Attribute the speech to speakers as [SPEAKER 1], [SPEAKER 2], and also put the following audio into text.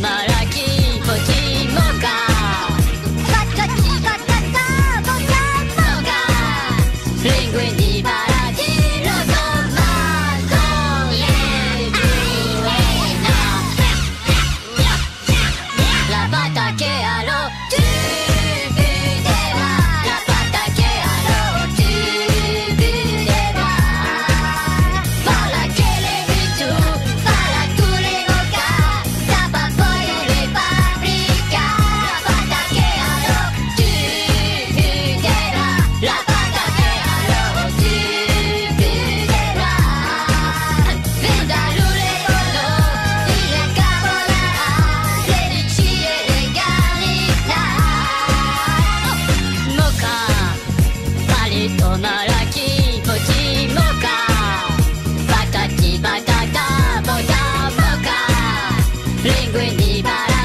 [SPEAKER 1] なら Paradis,